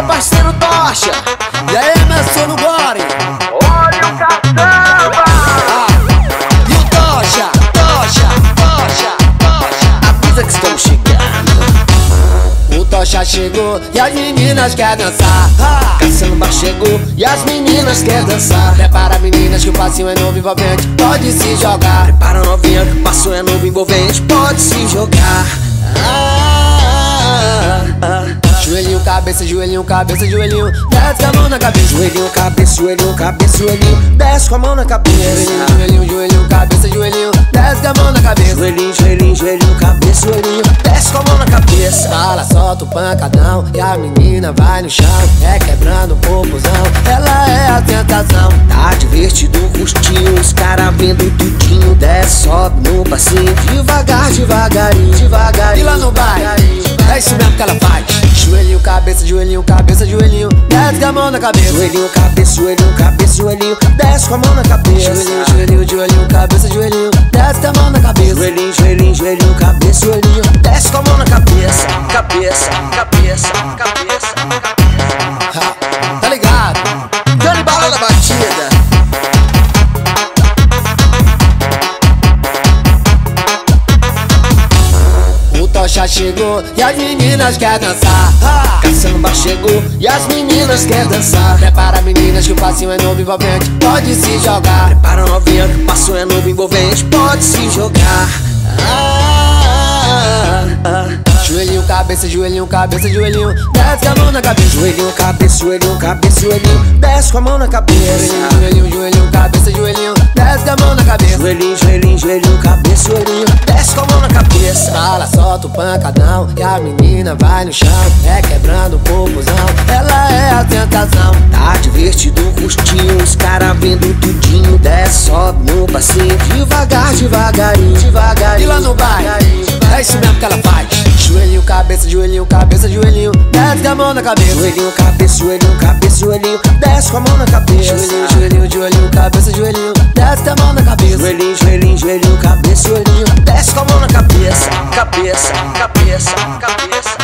meu parceiro Tocha. E aí, Emerson no Gore? Olha o caçamba! Ah, e o Tocha, Tocha, Tocha, Tocha. Avisa que estamos chegando. O Tocha chegou e as meninas querem dançar. Ah, Caçamba chegou e as meninas querem dançar. prepara meninas que o passinho é novo envolvente. Pode se jogar. Para novinha que o passo é novo envolvente, pode se jogar. Ah, Joelhinho, cabeça, joelhinho, cabeça, joelhinho. Desce com a mão na cabeça. Joelhinho, cabeça, joelhinho, cabeça, joelhinho. Desce com a mão na cabeça. Joelhinho, joelhinho, cabeça, joelhinho. Desce com a mão na cabeça. Joelhinho, joelhinho, joelhinho, cabeça, joelhinho. Desce com a mão na cabeça. Fala, solta o pancadão E a menina vai no chão É quebrando o popozão Ela é a tentação Tá divertido o rostinho, os cara vendo tudinho. Desce, sobe no passinho, devagar, devagarinho, devagarinho. E lá no baile É isso mesmo que ela faz Joelhinho, cabeça, joelhinho, cabeça, joelhinho Desce com a mão na cabeça Joelhinho, cabeça, joelhinho, cabeça, joelhinho. Desce com a mão na cabeça. Joelhinho, joelhinho, joelhinho, cabeça, joelhinho Desce com a mão na cabeça Joelhinho, joelhinho, joelhinho, cabeça, joelhinho. Desce com a mão na cabeça. Cabeça, cabeça, cabeça. Ha, Tá ligado? Dando bala na batida. O Tocha chegou e as meninas querem dançar Caçamba chegou e as meninas querem dançar. Prepara meninas que o passinho é novo envolvente Pode se jogar Para novinha que o passo é novo envolvente, pode se jogar. Ah, Joelhinho, cabeça, joelhinho, cabeça, joelhinho Desce a mão na cabeça Joelhinho, cabeça, joelhinho, cabeça, joelhinho. Desce com a mão na cabeça. Joelhinho, joelhinho, cabeça, joelhinho Desce a mão na cabeça Joelhinho, joelhinho, joelhinho, cabeça, joelhinho. Solta o pancadão E a menina vai no chão É quebrando o popozão Ela é a tentação Tá divertido o rostinho, os cara vendo tudinho. Desce, sobe no passinho, devagar, devagarinho, devagarinho. E lá no baile É isso mesmo que ela faz Joelhinho, cabeça, joelhinho, cabeça, joelhinho Desce com a mão na cabeça Joelhinho, cabeça, joelhinho, cabeça, joelhinho. Desce com a mão na cabeça. Joelhinho, joelhinho, joelhinho, cabeça, joelhinho Desce com a mão na cabeça Joelhinho, joelhinho, joelhinho, cabeça, cabeça, cabeça.